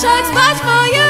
Chuck Splash for you.